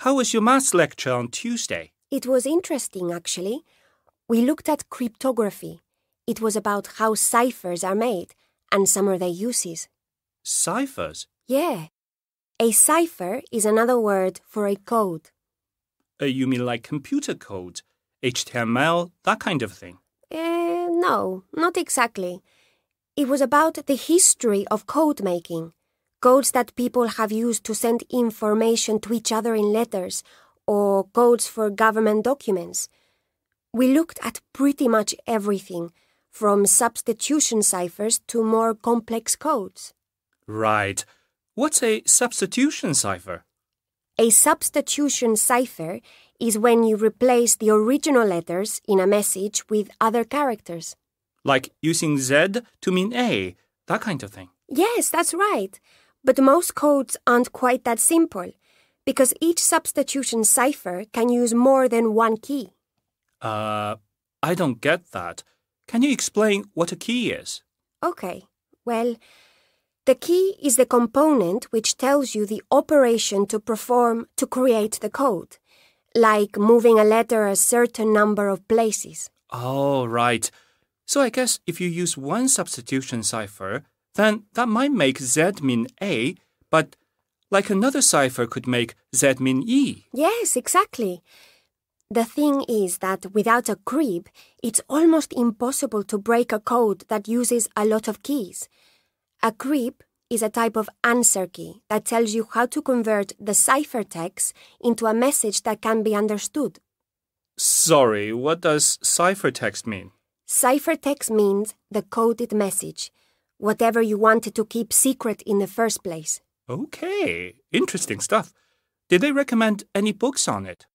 How was your maths lecture on Tuesday? It was interesting, actually. We looked at cryptography. It was about how ciphers are made and some of their uses. Ciphers? Yeah. A cipher is another word for a code. Uh, you mean like computer code, HTML, that kind of thing? Eh, no, not exactly. It was about the history of code making. Codes that people have used to send information to each other in letters, or codes for government documents. We looked at pretty much everything, from substitution ciphers to more complex codes. Right. What's a substitution cipher? A substitution cipher is when you replace the original letters in a message with other characters. Like using Z to mean A, that kind of thing. Yes, that's right. But most codes aren't quite that simple, because each substitution cipher can use more than one key. Uh, I don't get that. Can you explain what a key is? Okay, well, the key is the component which tells you the operation to perform to create the code, like moving a letter a certain number of places. Oh, right. So I guess if you use one substitution cipher, then that might make Z mean A, but like another cipher could make Z mean E. Yes, exactly. The thing is that without a crib, it's almost impossible to break a code that uses a lot of keys. A crib is a type of answer key that tells you how to convert the ciphertext into a message that can be understood. Sorry, what does ciphertext mean? Ciphertext means the coded message, whatever you wanted to keep secret in the first place. Okay, interesting stuff. Did they recommend any books on it?